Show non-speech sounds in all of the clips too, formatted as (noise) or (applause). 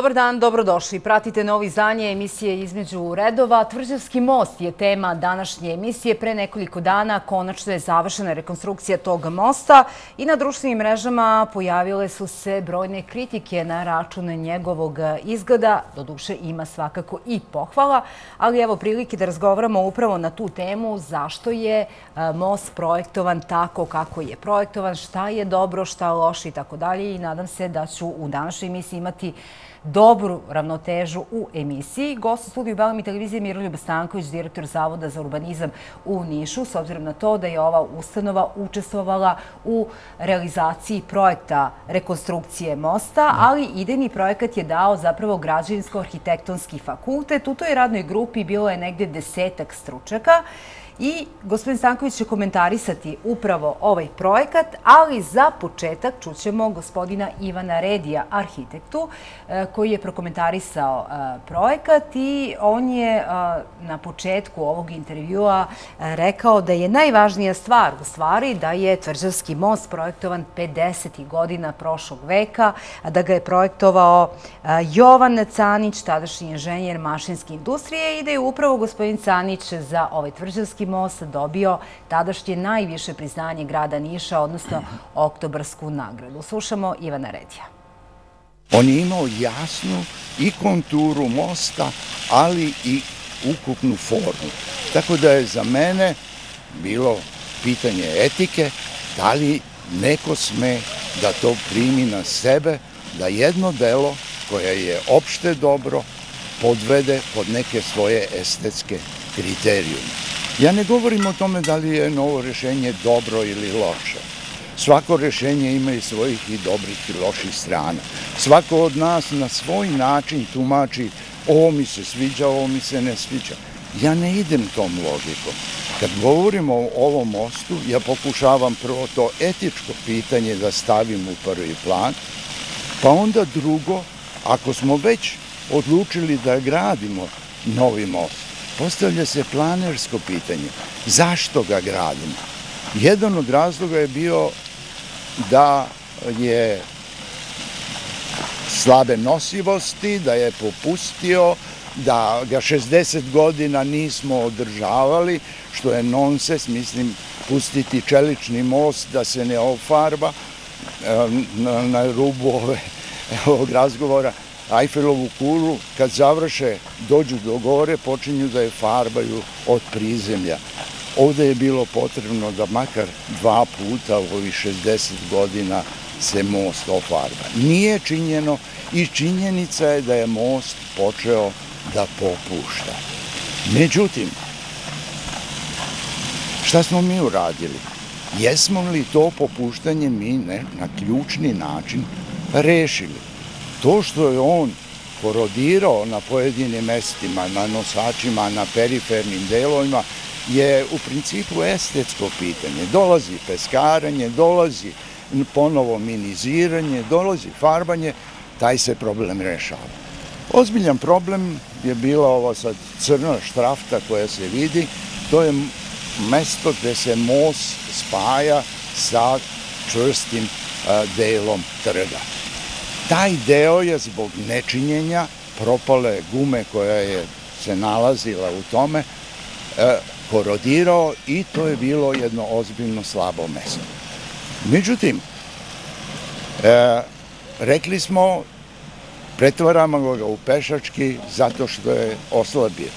Dobar dan, dobrodošli. Pratite novi izdanje emisije između redova. Tvrđevski most je tema današnje emisije. Pre nekoliko dana konačno je završena rekonstrukcija tog mosta i na društvenim mrežama pojavile su se brojne kritike na račun njegovog izgleda. Doduše ima svakako i pohvala, ali evo prilike da razgovaramo upravo na tu temu zašto je e, most projektovan tako kako je projektovan, šta je dobro, šta loše i tako dalje. I nadam se da ću u današnjoj emisiji imati dobru ravnotežu u emisiji. Gost u studiju Belami televizije Miroljub Stanković, direktor Zavoda za urbanizam u Nišu, s obzirom na to da je ova ustanova učestvovala u realizaciji projekta rekonstrukcije mosta, ali idejni projekat je dao zapravo građevinsko-arhitektonski fakultet. U toj radnoj grupi bilo je negdje desetak stručaka. I gospodin Stanković će komentarisati upravo ovaj projekat, ali za početak čućemo gospodina Ivana Redija, arhitektu, e, koji je prokomentarisao e, projekat i on je e, na početku ovog intervjua rekao da je najvažnija stvar u stvari da je Tvrđavski most projektovan 50. godina prošlog veka, da ga je projektovao Jovan Canić, tadašnji inženjer mašinske industrije i da je upravo gospodin Canić za ovaj Tvrđavski most dobio tadašnje najviše priznanje grada Niša, odnosno oktobarsku nagradu. Slušamo Ivana Redija. On je imao jasnu i konturu mosta, ali i ukupnu formu. Tako da je za mene bilo pitanje etike, da li neko sme da to primi na sebe, da jedno delo koje je opšte dobro podvede pod neke svoje estetske kriterijume. Ja ne govorim o tome da li je novo rešenje dobro ili loše. Svako rešenje ima i svojih i dobrih i loših strana. Svako od nas na svoj način tumači ovo mi se sviđa, ovo mi se ne sviđa. Ja ne idem tom logikom. Kad govorimo o ovom mostu, ja pokušavam prvo to etičko pitanje da stavim u prvi plan, pa onda drugo, ako smo već odlučili da gradimo novi most, postavlja se planersko pitanje. Zašto ga gradimo? Jedan od razloga je bio da je slabe nosivosti, da je popustio, da ga 60 godina nismo održavali, što je nonses, mislim, pustiti čelični most da se ne ofarba eh, na rubu ovog razgovora. Eiffelovu kulu, kad završe, dođu do gore, počinju da je farbaju od prizemlja. Ovde je bilo potrebno da makar dva puta u ovih 60 godina se most ofarba. Nije činjeno i činjenica je da je most počeo da popušta. Međutim, šta smo mi uradili? Jesmo li to popuštanje mi na ključni način rešili? To što je on korodirao na pojedinim mestima, na nosačima, na perifernim delovima, je u principu estetsko pitanje. Dolazi peskaranje, dolazi ponovo miniziranje, dolazi farbanje, taj se problem rešava. Ozbiljan problem je bila ova sad crna štrafta koja se vidi, to je mesto gde se most spaja sa čvrstim delom trga. Taj deo je zbog nečinjenja propale gume koja je se nalazila u tome, e, korodirao i to je bilo jedno ozbiljno slabo mesto. Međutim, e, rekli smo, pretvaramo ga u pešački zato što je oslabio.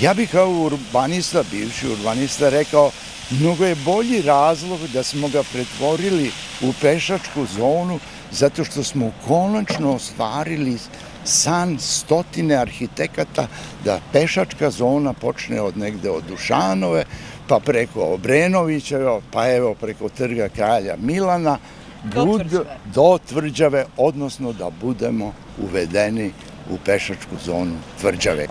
Ja bih kao urbanista, bivši urbanista, rekao, mnogo je bolji razlog da smo ga pretvorili u pešačku zonu zato što smo konačno ostvarili san stotine arhitekata da pešačka zona počne od negde od Dušanove, pa preko Obrenovića, pa evo preko trga kralja Milana, do tvrđave, odnosno da budemo uvedeni u pešačku zonu tvrđave.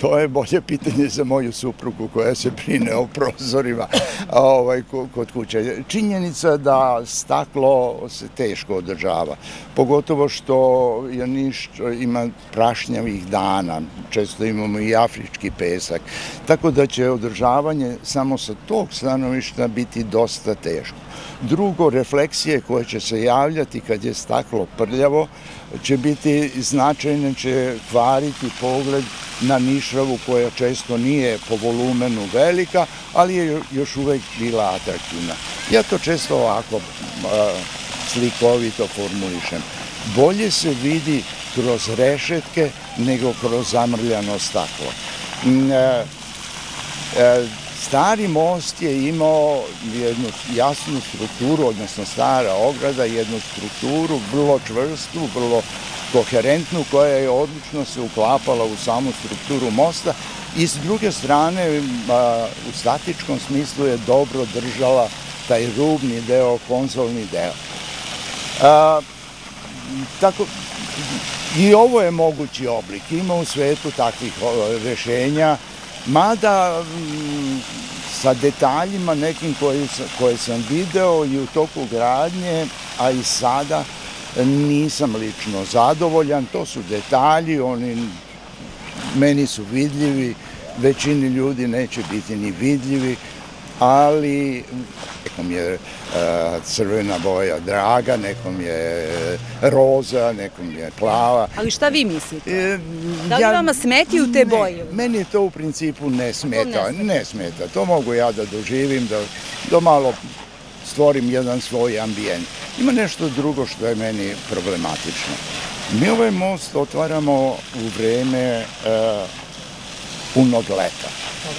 To je bolje pitanje za moju suprugu koja se brine o prozorima ovaj, kod kuće. Činjenica da staklo se teško održava, pogotovo što je niš ima prašnjavih dana, često imamo i afrički pesak, tako da će održavanje samo sa tog stanovišta biti dosta teško. Drugo, refleksije koje će se javljati kad je staklo prljavo, će biti značajne, će kvariti pogled na Nišravu koja često nije po volumenu velika, ali je još uvek bila atraktivna. Ja to često ovako slikovito formulišem. Bolje se vidi kroz rešetke nego kroz zamrljano staklo. E, e, stari most je imao jednu jasnu strukturu, odnosno stara ograda, jednu strukturu, vrlo čvrstu, vrlo koherentnu, koja je odlično se uklapala u samu strukturu mosta i s druge strane u statičkom smislu je dobro držala taj rubni deo, konzolni deo. Tako, i ovo je mogući oblik. Ima u svetu takvih rešenja, mada sa detaljima nekim koji, koje sam video i u toku gradnje, a i sada, nisam lično zadovoljan, to su detalji, oni meni su vidljivi, većini ljudi neće biti ni vidljivi, ali nekom je e, crvena boja draga, nekom je roza, nekom je plava. Ali šta vi mislite? E, da li vama smetiju te boje? Meni to u principu ne smeta, ne smeta. To mogu ja da doživim, da malo stvorim jedan svoj ambijent. Ima nešto drugo što je meni problematično. Mi ovaj most otvaramo u vreme e, punog leta.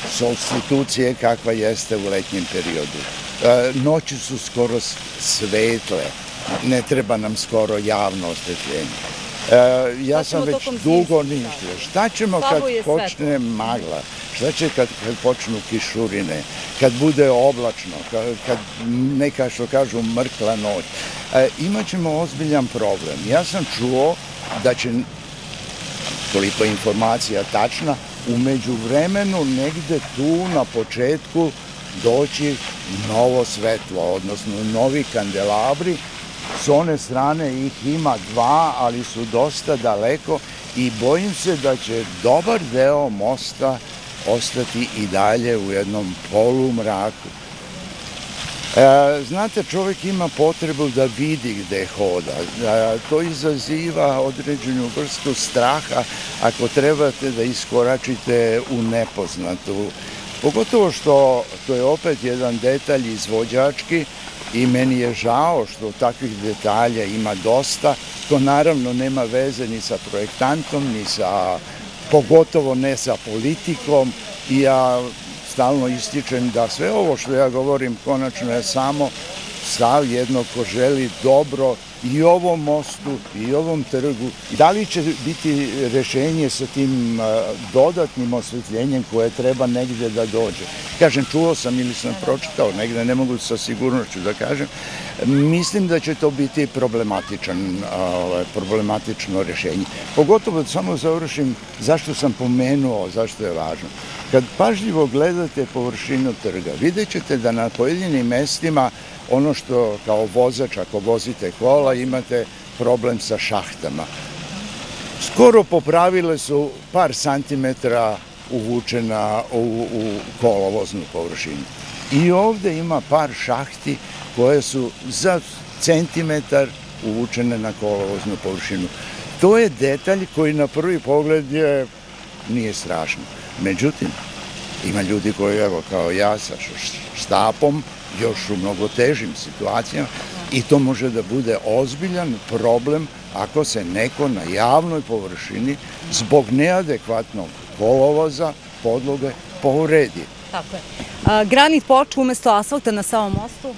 Solstitucije kakva jeste u letnjem periodu. E, noći su skoro svetle. Ne treba nam skoro javno osvetljenje. E, ja sam već dugo ništa. Šta ćemo kad počne magla? Šta će kad počnu kišurine? Kad bude oblačno? Kad neka što kažu mrkla noć? E, Imaćemo ozbiljan problem. Ja sam čuo da će toliko informacija tačna, umeđu vremenu negde tu na početku doći novo svetlo, odnosno novi kandelabri. S one strane ih ima dva, ali su dosta daleko i bojim se da će dobar deo mosta ostati i dalje u jednom polumraku. E, znate, čovjek ima potrebu da vidi gde hoda. E, to izaziva određenu vrstu straha ako trebate da iskoračite u nepoznatu. Pogotovo što to je opet jedan detalj izvođački i meni je žao što takvih detalja ima dosta. To naravno nema veze ni sa projektantom, ni sa, pogotovo ne sa politikom. I ja stalno ističem da sve ovo što ja govorim konačno je samo stav jednog ko želi dobro i ovom mostu i ovom trgu. Da li će biti rešenje sa tim dodatnim osvetljenjem koje treba negde da dođe? Kažem, čuo sam ili sam pročitao negde, ne mogu sa sigurnošću da kažem. Mislim da će to biti problematičan, ovaj, problematično rešenje. Pogotovo da samo završim zašto sam pomenuo, zašto je važno. Kad pažljivo gledate površinu trga, vidjet ćete da na pojedinim mestima ono što kao vozač, ako vozite kola, imate problem sa šahtama. Skoro popravile su par santimetra uvučena u, u kolovoznu površinu. I ovde ima par šahti koje su za centimetar uvučene na kolovoznu površinu. To je detalj koji na prvi pogled je, nije strašno. Međutim, ima ljudi koji, evo, kao ja, sa štapom, još u mnogo težim situacijama i to može da bude ozbiljan problem ako se neko na javnoj površini zbog neadekvatnog kolovoza, podloge, povredi. Tako je. Granit poču umesto asfalta na samom mostu?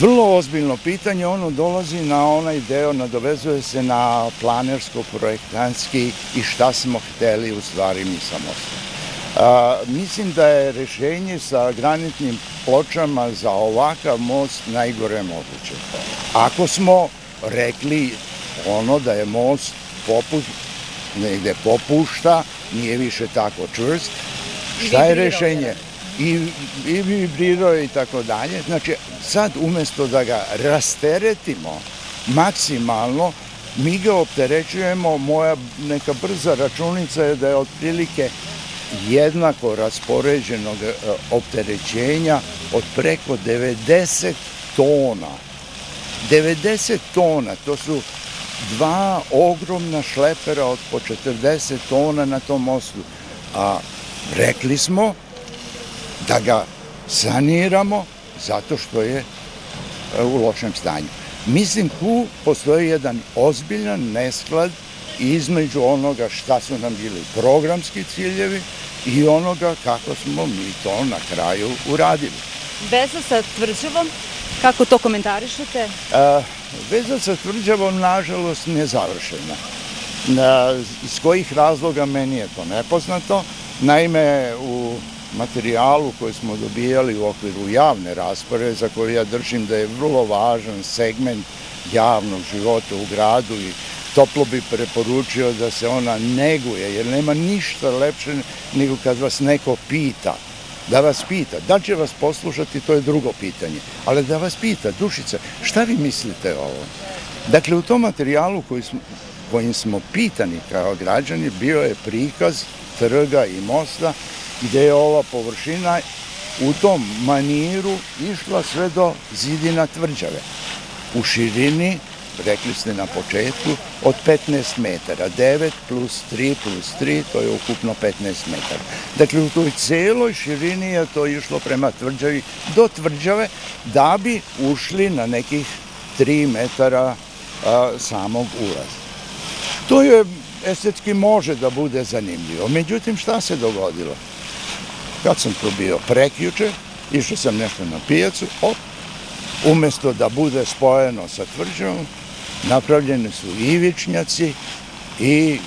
Vrlo ozbiljno pitanje, ono dolazi na onaj deo, nadovezuje se na planersko-projektanski i šta smo hteli u stvari mi sa mostom. Mislim da je rešenje sa granitnim pločama za ovakav most najgore moguće. Ako smo rekli ono da je most poput negde popušta, nije više tako čvrst. Šta je rešenje? I vibrirao i tako dalje. Znači, sad umjesto da ga rasteretimo maksimalno, mi ga opterećujemo, moja neka brza računica je da je otprilike jednako raspoređenog e, opterećenja od preko 90 tona. 90 tona, to su dva ogromna šlepera od po 40 tona na tom mostu. A rekli smo da ga saniramo zato što je e, u lošem stanju. Mislim, tu postoji jedan ozbiljan nesklad između onoga šta su nam bili programski ciljevi i onoga kako smo mi to na kraju uradili. Veza sa tvrđavom, kako to komentarišete? Veza sa tvrđavom, nažalost, nije završena. Iz kojih razloga meni je to nepoznato. Naime, u materijalu koji smo dobijali u okviru javne raspore, za koje ja držim da je vrlo važan segment javnog života u gradu i toplo bi preporučio da se ona neguje, jer nema ništa lepše nego kad vas neko pita, da vas pita, da će vas poslušati, to je drugo pitanje, ali da vas pita, dušica, šta vi mislite o ovom? Dakle, u tom materijalu kojim smo pitani kao građani, bio je prikaz trga i mosta, gde je ova površina u tom maniru išla sve do zidina tvrđave. U širini rekli ste na početku, od 15 metara. 9 plus 3 plus 3, to je ukupno 15 metara. Dakle, u toj celoj širini je to išlo prema tvrđavi do tvrđave da bi ušli na nekih 3 metara samog ulaza. To je estetski može da bude zanimljivo. Međutim, šta se dogodilo? Kad sam tu bio prekjuče, išao sam nešto na pijacu, op, umjesto da bude spojeno sa tvrđavom, napravljene su ivičnjaci i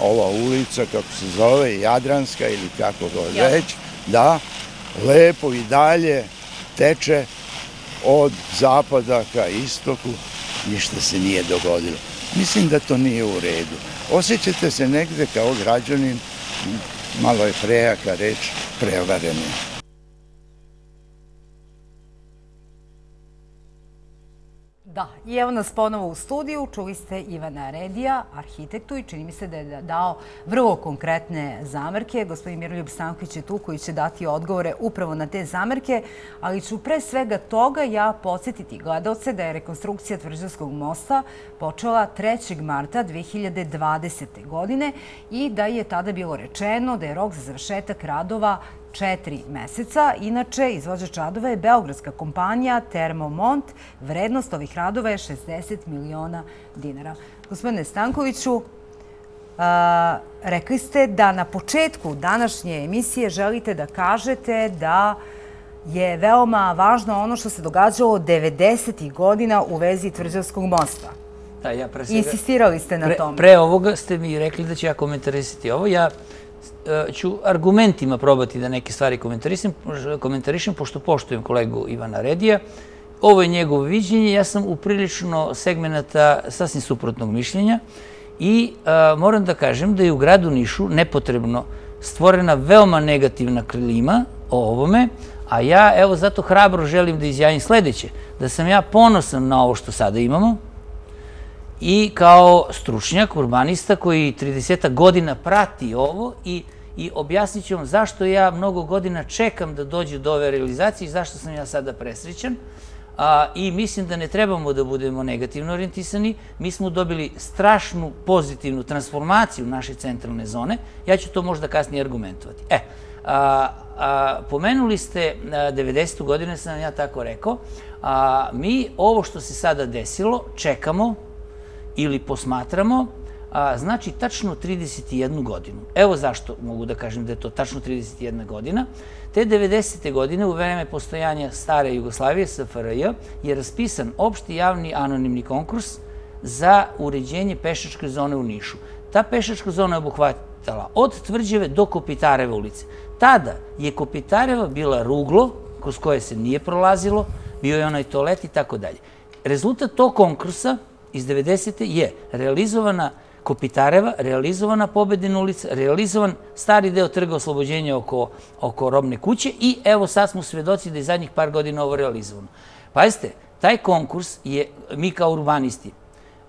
ova ulica, kako se zove, Jadranska ili kako god već, da lepo i dalje teče od zapada ka istoku, ništa se nije dogodilo. Mislim da to nije u redu. Osjećate se negde kao građanin, malo je prejaka reč, prevareni. Da, i evo nas ponovo u studiju. Čuli ste Ivana Redija, arhitektu i čini mi se da je dao vrlo konkretne zamerke. Gospodin Miroljub Stanković je tu koji će dati odgovore upravo na te zamerke, ali ću pre svega toga ja posjetiti gledalce da je rekonstrukcija Tvrđavskog mosta počela 3. marta 2020. godine i da je tada bilo rečeno da je rok za završetak radova četiri meseca. Inače, izvođač radova je Beogradska kompanija Termomont. Vrednost ovih radova je 60 miliona dinara. Gospodine Stankoviću, rekli ste da na početku današnje emisije želite da kažete da je veoma važno ono što se događalo 90. godina u vezi Tvrđavskog mosta. Insistirali ste na tom. Pre ovoga ste mi rekli da ću ja komentarisati ovo. Ja Eh, ću argumentima probati da neke stvari komentarišem, pošto poštujem kolegu Ivana Redija. Ovo je njegovo viđenje. Ja sam u prilično segmenta sasvim suprotnog mišljenja i eh, moram da kažem da je u gradu Nišu nepotrebno stvorena veoma negativna klima o ovome, a ja evo zato hrabro želim da izjavim sledeće, da sam ja ponosan na ovo što sada imamo, i kao stručnjak, urbanista koji 30 godina prati ovo i i objasnit ću vam zašto ja mnogo godina čekam da dođe do ove realizacije i zašto sam ja sada presrećan. A, I mislim da ne trebamo da budemo negativno orijentisani. Mi smo dobili strašnu pozitivnu transformaciju naše centralne zone. Ja ću to možda kasnije argumentovati. E, a pomenuli ste 90. godine, sam ja tako rekao. a, Mi ovo što se sada desilo čekamo ili posmatramo znači tačno 31 godinu. Evo zašto mogu da kažem da je to tačno 31 godina. Te 90. godine u vreme postojanja stare Jugoslavije, SFRJ, je raspisan opšti javni anonimni konkurs za uređenje pešačke zone u Nišu. Ta pešačka zona je obuhvatala od Tvrđeve do Kopitareve ulice. Tada je Kopitareva bila ruglo, kroz koje se nije prolazilo, bio je onaj toalet i tako dalje. Rezultat tog konkursa iz 90. je realizovana Kopitareva, realizovana Pobedina ulica, realizovan stari deo trga oslobođenja oko, oko robne kuće i evo sad smo svedoci da je zadnjih par godina ovo realizovano. Pazite, taj konkurs je, mi kao urbanisti,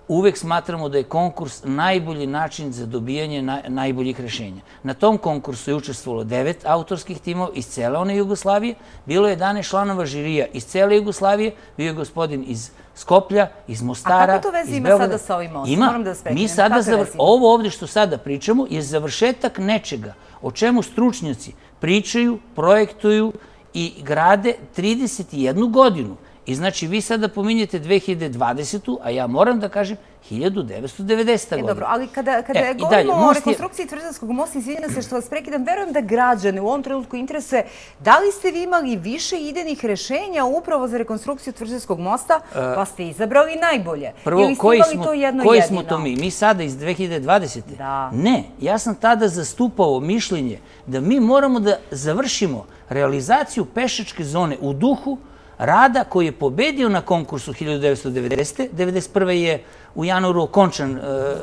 uvek smatramo da je konkurs najbolji način za dobijanje najboljih rešenja. Na tom konkursu je učestvovalo devet autorskih timova iz cele one Jugoslavije, bilo je dane članova žirija iz cele Jugoslavije, bio je gospodin iz Skoplja, iz Mostara, A kako to vezi ima sada sa ovim mostom? Ima. Mi sada, ovo ovdje što sada pričamo je završetak nečega o čemu stručnjaci pričaju, projektuju i grade 31 godinu. I znači, vi sada pominjete 2020. a ja moram da kažem 1990. godina. Dobro, ali kada, kada e, govorimo o rekonstrukciji Tvrzanskog mosta, izvijem se što vas prekidam, verujem da građane u ovom trenutku interesuje da li ste vi imali više idejnih rešenja upravo za rekonstrukciju Tvrzanskog mosta, e, pa ste izabrali najbolje. Prvo, Ili koji smo, to jedno koji smo to mi? Mi sada iz 2020. Da. Ne, ja sam tada zastupao mišljenje da mi moramo da završimo realizaciju pešačke zone u duhu rada koji je pobedio na konkursu 1990. 1991. je u januaru okončan, e,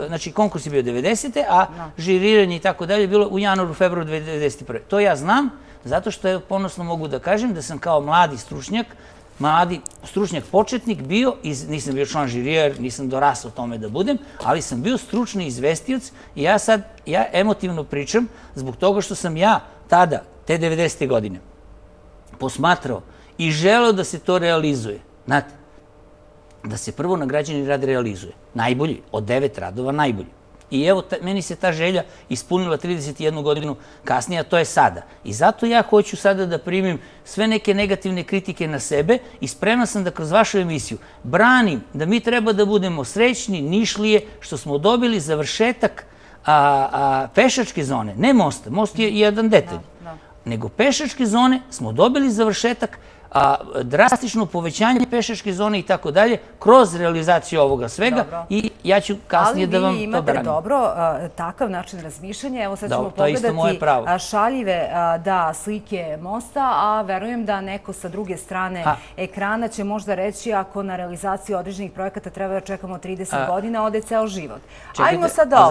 znači konkurs je bio 90. a žiriranje i tako dalje je bilo u januaru, februaru 1991. To ja znam, zato što je ponosno mogu da kažem da sam kao mladi stručnjak, mladi stručnjak početnik bio, nisam bio član žirija, nisam dorasao tome da budem, ali sam bio stručni izvestioc i ja sad, ja emotivno pričam zbog toga što sam ja tada, te 90. godine, posmatrao i želeo da se to realizuje. Znate, da se prvo na građani rad realizuje. Najbolji, od devet radova najbolji. I evo, meni se ta želja ispunila 31 godinu kasnije, a to je sada. I zato ja hoću sada da primim sve neke negativne kritike na sebe i spreman sam da kroz vašu emisiju branim da mi treba da budemo srećni, nišlije, što smo dobili završetak pešačke zone, ne mosta, most je jedan detalj, nego pešačke zone smo dobili završetak drastično povećanje pešačke zone i tako dalje, kroz realizaciju ovoga svega i ja ću kasnije da vam to branim. Ali vi imate dobro takav način razmišljanja. Evo sad ćemo pogledati šaljive da slike mosta, a verujem da neko sa druge strane ekrana će možda reći ako na realizaciju određenih projekata treba da čekamo 30 godina, ode ceo život. Ajmo sad ovo.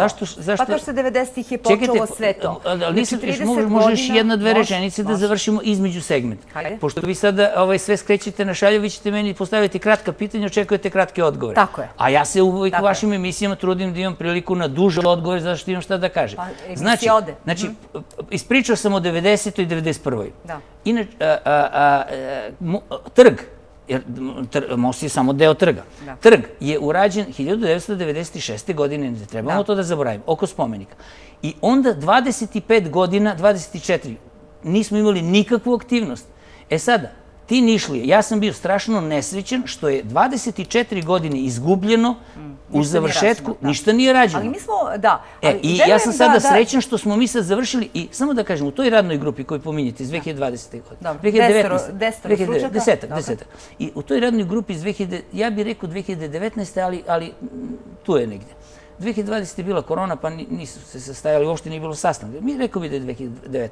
Pa to što 90-ih je počelo sve to. Znači, možeš jedna, dve rečenice da završimo između segmenta. Pošto vi sada ovaj, sve skrećete na šalju, vi ćete meni postaviti kratka pitanja, očekujete kratke odgovore. Tako je. A ja se uvijek u vašim emisijama trudim da imam priliku na duže odgovore, zato što imam šta da kažem. Pa, znači, ode. Znači, mhm. ispričao sam o 90. i 91. Da. Inače, trg, jer most je samo deo trga. Trg je urađen 1996. godine, ne trebamo to da zaboravimo, oko spomenika. I onda 25 godina, 24, nismo imali nikakvu aktivnost. E sada, ti Nišlije, ja sam bio strašno nesrećen što je 24 godine izgubljeno u završetku, ništa nije rađeno. Ali mi smo, da. E, I ja sam sada srećen što smo mi sad završili i samo da kažem, u toj radnoj grupi koju pominjete iz 2020. godine. Dobro, 2019. Deseta slučaka. Deseta, deseta. I u toj radnoj grupi iz 2000, ja bih rekao 2019. ali tu je negdje. 2020. je bila korona, pa nisu se sastajali, uopšte nije bilo sastanka. Mi rekao bi da je 2019.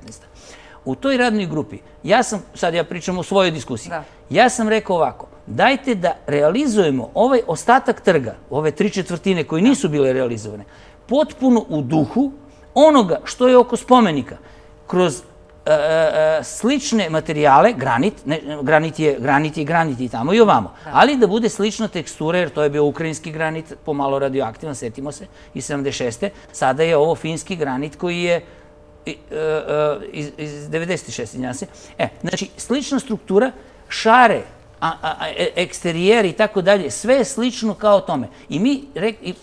U toj radnoj grupi, ja sam, sad ja pričam o svojoj diskusiji, ja sam rekao ovako, dajte da realizujemo ovaj ostatak trga, ove tri četvrtine koje nisu bile realizovane, potpuno u duhu onoga što je oko spomenika, kroz e, e, e, slične materijale, granit, granit je granit i granit i tamo i ovamo, ali da bude slična tekstura, jer to je bio ukrajinski granit, pomalo radioaktivan, setimo se, iz 76. Sada je ovo finski granit koji je E, e, iz 96. njena se. E, znači, slična struktura, šare, e, eksterijeri i tako dalje, sve je slično kao tome. I mi,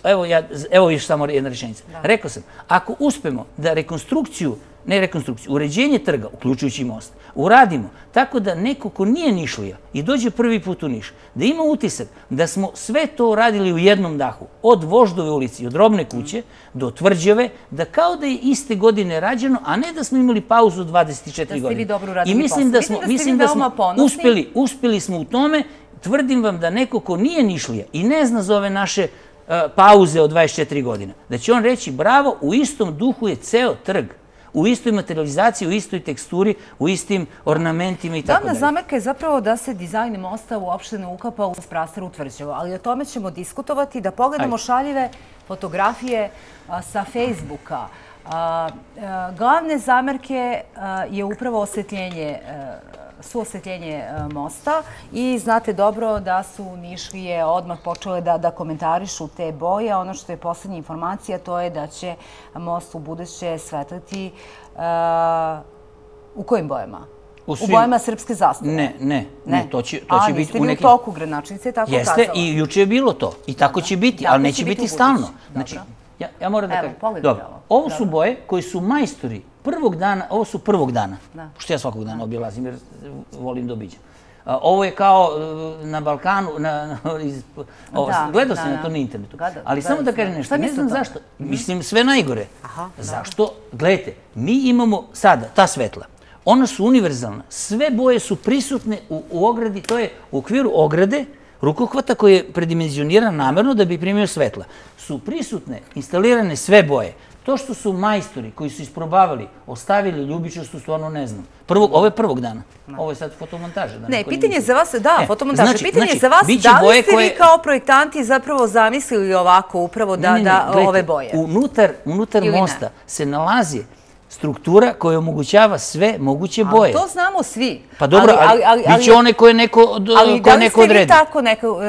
evo, evo još samo jedna rečenica. Rekao sam, ako uspemo da rekonstrukciju ne rekonstrukciju, uređenje trga, uključujući most, uradimo tako da neko ko nije Nišlija i dođe prvi put u Niš, da ima utisak da smo sve to radili u jednom dahu, od Voždove ulici, od Robne kuće do Tvrđave, da kao da je iste godine rađeno, a ne da smo imali pauzu 24 godine. Da ste vi dobro uradili I mislim da smo, mislim da smo uspjeli, uspjeli smo u tome, tvrdim vam da neko ko nije Nišlija i ne zna za ove naše e, pauze od 24 godina, da će on reći bravo, u istom duhu je ceo trg u istoj materializaciji, u istoj teksturi, u istim ornamentima i tako dalje. Glavna zamerka je zapravo da se dizajn mosta uopšte ne ukapa u prastaru tvrđevo, ali o tome ćemo diskutovati, da pogledamo šaljive fotografije sa Facebooka. Glavne zamerke je upravo osvetljenje suosvetljenje e, mosta i znate dobro da su Nišlije odmah počele da komentarišu te boje. Ono što je poslednja informacija to je da će most u buduće svetliti e, u kojim bojama? U bojama srpske zastave? Ne, ne. To će biti u nekim... A, niste li u toku granačnice tako kazala? Jeste, i juče je bilo to. I tako će biti, ali neće biti stalno. Znači, ja moram da kažem. Evo, pogledajte ovo. Ovo su boje koji su majstori prvog dana, ovo su prvog dana, što ja svakog dana obilazim jer volim da obiđem. Ovo je kao e, na Balkanu, gledao sam na to na internetu, ali samo da kažem nešto, ne znam zašto, mislim sve najgore. Zašto? Gledajte, mi imamo sada ta svetla, ona su univerzalna, sve boje su prisutne u ogradi, to je u okviru ograde, rukohvata koji je predimenzioniran namerno da bi primio svetla. Su prisutne, instalirane sve boje. To što su majstori koji su isprobavali, ostavili ljubičnost, u stvarno ne znam. Ovo je prvog dana. Ovo je sad fotomontaža. Ne, pitanje za vas, da, e, fotomontaža. Znači, pitanje znači, za vas, da li ste vi kao projektanti zapravo zamislili ovako upravo da ove boje? Unutar mosta se nalazi struktura koja omogućava sve moguće boje. Ali to znamo svi. Pa dobro, ali bit će one koje neko odredi. Ali da li ste vi tako neko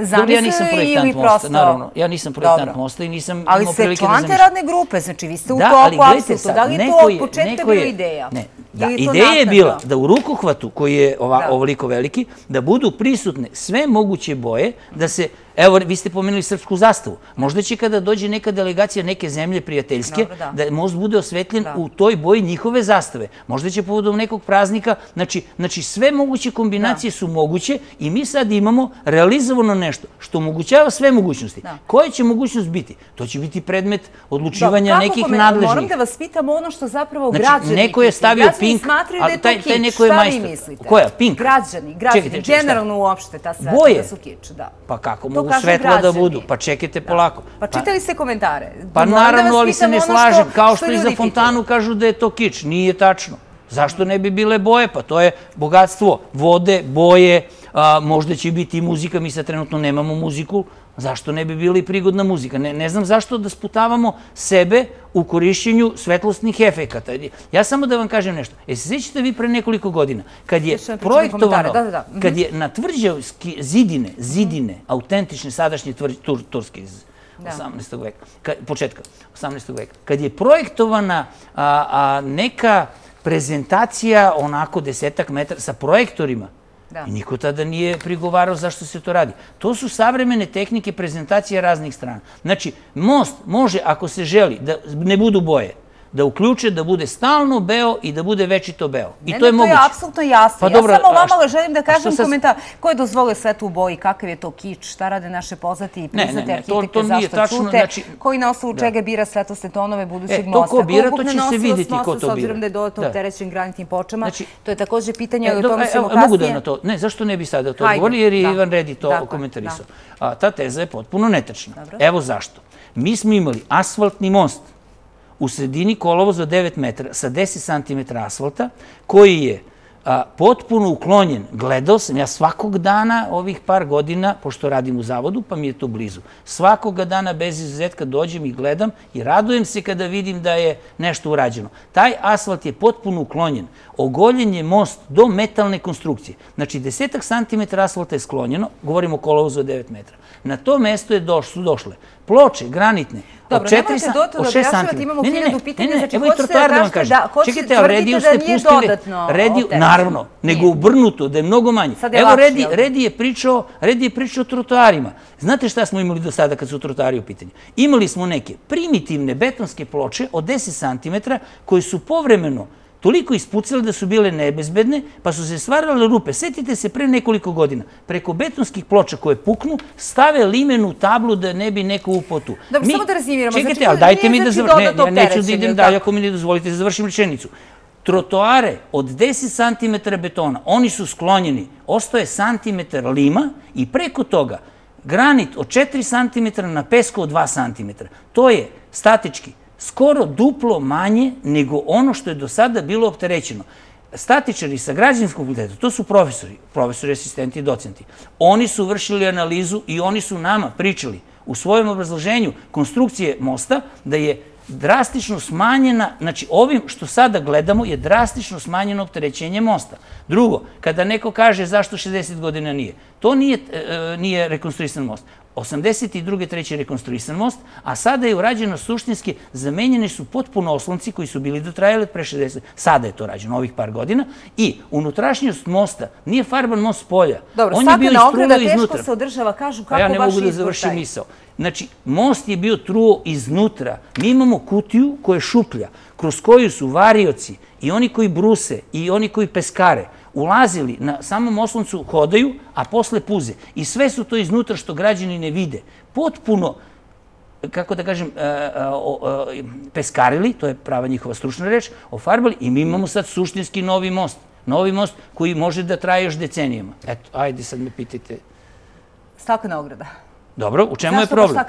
zamislili ili prosto? Naravno, ja nisam projektant mosta i nisam imao prilike da zamišljam. Ali ste člante radne grupe, znači vi ste u toku apsolutno. Da li je to od početka bila ideja? Ne, da, ideja je bila da u rukohvatu koji je ovoliko veliki, da budu prisutne sve moguće boje, da se Evo, vi ste pomenuli srpsku zastavu. Možda će kada dođe neka delegacija neke zemlje prijateljske, da most bude osvetljen u toj boji njihove zastave. Možda će povodom nekog praznika, znači, znači sve moguće kombinacije su moguće i mi sad imamo realizovano nešto što omogućava sve mogućnosti. Koje će mogućnost biti? To će biti predmet odlučivanja nekih nadležnih. Moram da vas pitam ono što zapravo znači, građani... Neko je stavio pink, smatraju da je to kič. Šta vi mislite? Koja? Pink? Građani, građani, generalno uopšte ta svetla da su kič. Pa kako mogu svetla da budu. Pa čekajte polako. Pa čitali ste komentare? Pa naravno, ali se ne slažem. Kao što i za fontanu kažu da je to kič. Nije tačno. Zašto ne bi bile boje? Pa to je bogatstvo vode, boje, možda će biti i muzika. Mi sad trenutno nemamo muziku, Zašto ne bi bila i prigodna muzika? Ne znam zašto da sputavamo sebe u korišćenju svetlostnih efekata. Ja samo da vam kažem nešto. E se sjećate vi pre nekoliko godina, kad je projektovano, kad mhm. je na tvrđavski zidine, zidine, autentične sadašnje turske iz 18. veka, početka 18. veka, kad je projektovana neka prezentacija onako desetak metara sa projektorima, I niko tada nije prigovarao zašto se to radi. To su savremene tehnike prezentacije raznih strana. Znači, most može, ako se želi, da ne budu boje, da uključe, da bude stalno beo i da bude večito beo. I to je moguće. To je apsolutno jasno. Pa ja samo vama želim da kažem komentar. Ko je dozvolio sve tu boji? Kakav je to kič? Šta rade naše poznati i priznate arhitekte? Zašto čute? Znači- Koji na osnovu čega bira svetloste tonove budućeg mosta? E, to ko bira, to će se vidjeti ko to bira. S obzirom da je dodatno opterećen granitnim počama. Znači- to je također pitanje, o tome ćemo kasnije. Mogu da na to? Ne, zašto ne bi sada to odgovorili? Jer je Ivan Redi to komentarisao. Ta teza je potpuno netačna. Evo zašto. Mi smo imali asfaltni most u sredini kolovoza 9 metara sa 10 cm asfalta, koji je potpuno uklonjen. Gledao sam ja svakog dana ovih par godina, pošto radim u zavodu, pa mi je to blizu. Svakoga dana bez izuzetka dođem i gledam i radujem se kada vidim da je nešto urađeno. Taj asfalt je potpuno uklonjen. Ogoljen je most do metalne konstrukcije. Znači, desetak santimetra asfalta je sklonjeno, govorimo o kolovozu od 9 metra. Na to mesto su došle ploče, granitne, Dobro, nemojte do to da objašnjavate, imamo hiljadu pitanja, znači hoćete da kažete da, hoćete tvrdite da nije dodatno Naravno, nego ubrnuto, da je mnogo manje. Evo, Redi je pričao, Redi je pričao o trotoarima. Znate šta smo imali do sada kad su trotoari u pitanju? Imali smo neke primitivne betonske ploče od 10 cm koje su povremeno toliko ispucali da su bile nebezbedne, pa su se stvarale rupe. Sjetite se pre nekoliko godina, preko betonskih ploča koje puknu, stave limenu tablu da ne bi neko upao tu. Dobro, samo da razimiramo. Čekajte, ali dajte mi da znači završim. Ne, ja neću da idem dalje ako mi ne dozvolite da završim rečenicu. Trotoare od 10 cm betona, oni su sklonjeni, ostoje cm lima i preko toga granit od 4 cm na pesku od 2 cm. To je statički skoro duplo manje nego ono što je do sada bilo opterećeno. Statičari sa građanskog fakulteta, to su profesori, profesori, asistenti i docenti. Oni su vršili analizu i oni su nama pričali u svojem obrazloženju konstrukcije mosta da je drastično smanjena, znači ovim što sada gledamo je drastično smanjeno opterećenje mosta. Drugo, kada neko kaže zašto 60 godina nije, to nije, e, e nije rekonstruisan most. 82. treći rekonstruisan most, a sada je urađeno suštinski, zamenjeni su potpuno oslonci koji su bili dotrajali pre 60. Sada je to rađeno, ovih par godina. I unutrašnjost mosta nije farban most polja. Dobro, staklena ograda teško se održava, kažu kako baš izbor taj. Ja ne mogu da završim misao. Znači, most je bio truo iznutra. Mi imamo kutiju koja je šuplja, kroz koju su varioci i oni koji bruse i oni koji peskare ulazili na samom osloncu hodaju, a posle puze. I sve su to iznutra što građani ne vide. Potpuno, kako da kažem, e, e, e, peskarili, to je prava njihova stručna reč, ofarbali i mi imamo sad suštinski novi most. Novi most koji može da traje još decenijama. Eto, ajde sad me pitajte. Staklena ograda. Dobro, u čemu je problem?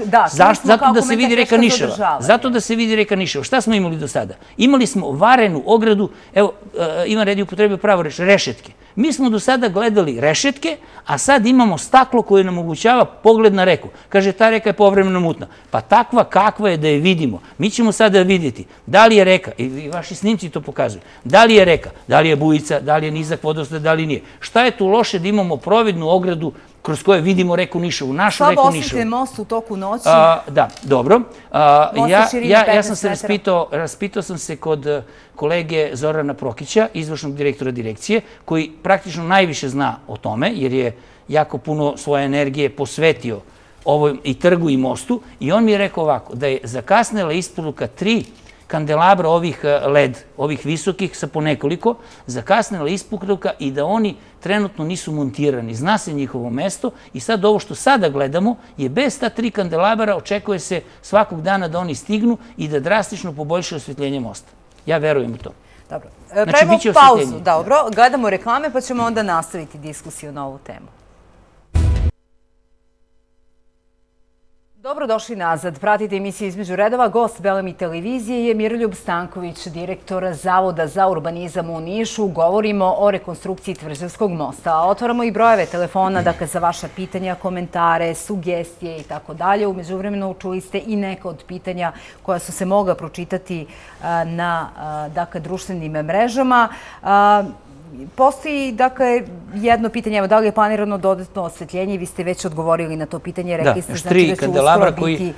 Zato da se vidi reka Niševa. Zato da se vidi reka Niševa. Šta smo imali do sada? Imali smo varenu ogradu, evo, e, Ivan Redi upotrebio pravo reč, rešetke. Mi smo do sada gledali rešetke, a sad imamo staklo koje nam omogućava pogled na reku. Kaže, ta reka je povremeno mutna. Pa takva kakva je da je vidimo. Mi ćemo sada vidjeti da li je reka, i vaši snimci to pokazuju, da li je reka, da li je bujica, da li je nizak vodostav, da li nije. Šta je tu loše da imamo providnu ogradu kroz koje vidimo reku Nišovu, našu reku Nišovu. Slabo osjetite most u toku noći? Da, dobro. Ja sam se raspitao, raspitao sam se kod e, kolege Zorana Prokića, izvršnog direktora direkcije, koji praktično najviše zna o tome, jer je jako puno svoje energije posvetio ovoj i trgu i mostu. I on mi je rekao ovako, da je zakasnela isporuka tri kandelabra ovih e, led, ovih visokih sa ponekoliko, zakasnila ispukruka i da oni trenutno nisu montirani. Zna se njihovo mesto i sad ovo što sada gledamo je bez ta tri kandelabra očekuje se svakog dana da oni stignu i da drastično poboljše osvjetljenje mosta. Ja verujem u to. Dobro. E, znači, Pravimo pauzu. Dobro, gledamo reklame pa ćemo onda nastaviti diskusiju na ovu temu. Dobrodošli nazad. Pratite emisiju između redova. Gost Belemi televizije je Miroljub Stanković, direktor Zavoda za urbanizam u Nišu. Govorimo o rekonstrukciji Tvrđevskog mosta. Otvaramo i brojeve telefona dakle, za vaše pitanja, komentare, sugestije i tako dalje. Umeđu vremenu čuli ste i neka od pitanja koja su se mogla pročitati eh, na eh, dakle, društvenim mrežama. Eh, Postoji, dakle, jedno pitanje, evo, da li je planirano dodatno osvetljenje? Vi ste već odgovorili na to pitanje, rekli ste znači da će uskoro biti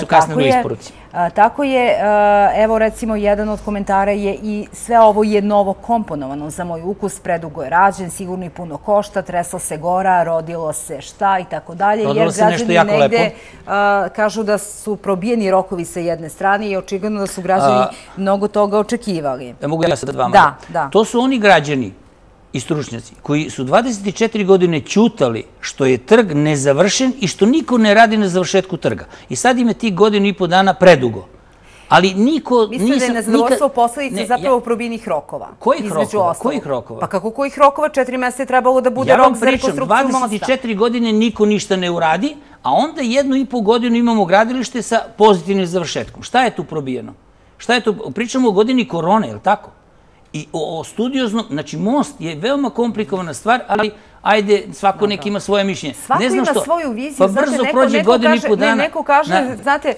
su kasne u isporuci. Tako je, evo recimo, jedan od komentara je i sve ovo je novo komponovano za moj ukus, predugo je rađen, sigurno i puno košta, tresla se gora, rodilo se šta i tako dalje. Rodilo se nešto jako lepo. Jer građani negde kažu da su probijeni rokovi sa jedne strane i očigledno da su građani mnogo toga očekivali. Mogu ja sad vama? Da, da. To su oni građani i stručnjaci koji su 24 godine čutali što je trg nezavršen i što niko ne radi na završetku trga. I sad im je tih godinu i po dana predugo. Ali niko... Mislim da je nezadovoljstvo posljedice zapravo probijenih rokova. Kojih rokova? Kojih rokova? Pa kako kojih rokova? Četiri mjeseca je trebalo da bude rok za rekonstrukciju mosta. 24 godine niko ništa ne uradi, a onda jednu i pol godinu imamo gradilište sa pozitivnim završetkom. Šta je tu probijeno? Šta je tu? Pričamo o godini korone, je li tako? I o studioznom, znači most je veoma komplikovana stvar, ali ajde, svako nek ima svoje mišljenje. Svako ima svoju viziju. Pa brzo prođe godin i po dana. Neko kaže, znate,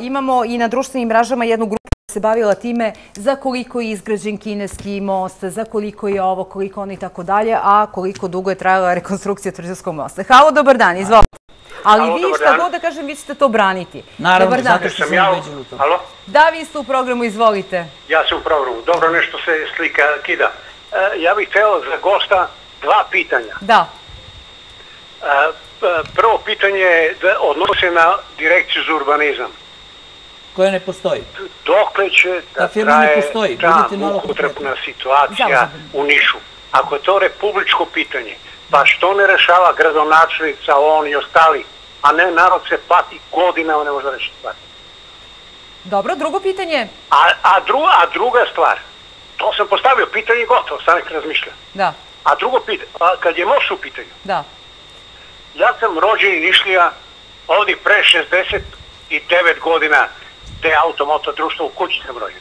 imamo i na društvenim mražama jednu grupu se bavila time za koliko je izgrađen kineski most, za koliko je ovo, koliko ono i tako dalje, a koliko dugo je trajala rekonstrukcija Tržavskog mosta. Halo, dobar dan, izvolite. Ali vi šta god da kažem, vi ćete to braniti. Naravno, zato što sam ja u... Halo? Da, vi ste u programu, izvolite. Ja sam u programu. Dobro, nešto se slika kida. E, ja bih htjela za gosta dva pitanja. Da. E, prvo pitanje odnose na direkciju za urbanizam. Koja ne postoji? Dokle će da traje ta mukotrpna situacija u Nišu? Ako je to republičko pitanje, pa što ne rešava gradonačnica, on i ostali, a ne narod se pati godinama, ne može rešiti pati. Dobro, drugo pitanje. A, a, dru, a druga stvar, to sam postavio, pitanje gotovo, sad nek razmišlja. Da. A drugo pitanje, a kad je moš u pitanju, da. ja sam rođen i nišlija ovdje pre 69 godina, gde automoto društvo u kući se broju.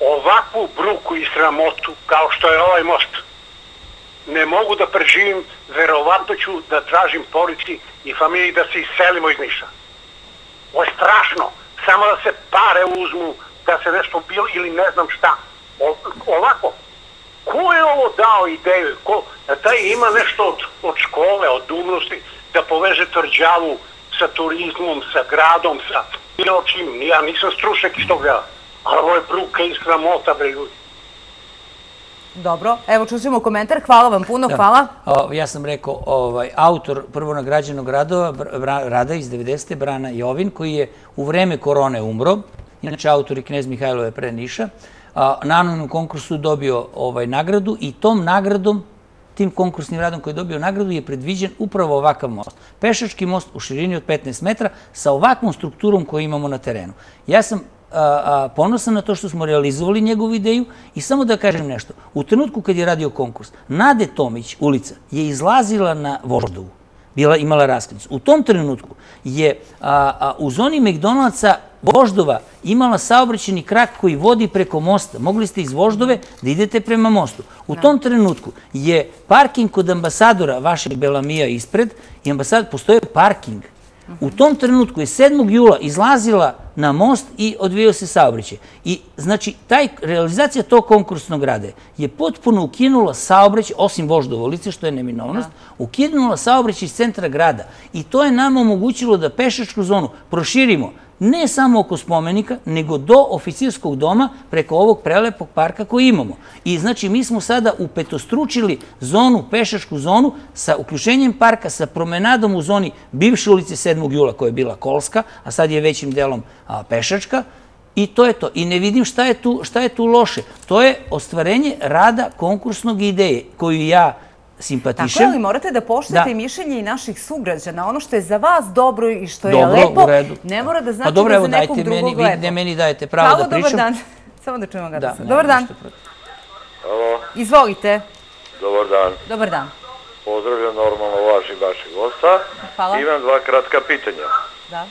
Ovakvu bruku i sramotu kao što je ovaj most ne mogu da preživim, verovatno ću da tražim polici i familiji da se iselimo iz Niša. Ovo je strašno, samo da se pare uzmu, da se nešto bilo ili ne znam šta. O, ovako, ko je ovo dao ideju? Ko, da taj ima nešto od, od škole, od umnosti, da poveže tvrđavu sa turizmom, sa gradom, sa bilo čim. Ja nisam stručnjak iz toga, ali ovo je bruka i sramota, bre ljudi. Dobro, evo čućemo komentar. Hvala vam puno, hvala. Ja sam rekao, ovaj, autor prvo nagrađenog radova, rada iz 90. Brana Jovin, koji je u vreme korone umro, inače autor i knjez Mihajlove pre Niša, na anonimnom konkursu dobio ovaj, nagradu i tom nagradom, tim konkursnim radom koji je dobio nagradu, je predviđen upravo ovakav most. Pešački most u širini od 15 metra sa ovakvom strukturom koju imamo na terenu. Ja sam ponosan na to što smo realizovali njegovu ideju i samo da kažem nešto. U trenutku kad je radio konkurs, Nade Tomić, ulica, je izlazila na Voždovu, bila imala raskricu. U tom trenutku je u zoni McDonald'sa Voždova imala saobraćeni krak koji vodi preko mosta. Mogli ste iz Voždove da idete prema mostu. U tom trenutku je parking kod ambasadora vašeg Belamija ispred i ambasad, postoje parking U tom trenutku je 7. jula izlazila na most i odvijao se saobraćaj. I znači, taj, realizacija tog konkursnog rade je potpuno ukinula saobraćaj, osim voždovo lice, što je neminovnost, ukinula saobraćaj iz centra grada. I to je nama omogućilo da pešačku zonu proširimo ne samo oko spomenika, nego do oficirskog doma preko ovog prelepog parka koji imamo. I znači mi smo sada upetostručili zonu, pešačku zonu sa uključenjem parka, sa promenadom u zoni bivše ulice 7. jula koja je bila Kolska, a sad je većim delom pešačka. I to je to. I ne vidim šta je tu, šta je tu loše. To je ostvarenje rada konkursnog ideje koju ja simpatišem. Tako je, ali morate da poštujete mišljenje i naših sugrađana. Ono što je za vas dobro i što je lepo, ne mora da znači da za nekog drugog lepo. Ne meni dajete pravo da pričam. dobar dan. (laughs) Samo da čujemo ga da sam. Dobar dan. Halo. Izvolite. Dobar dan. Dobar dan. Pozdravljam normalno vaši i vaših gosta. Hvala. Imam dva kratka pitanja. Da.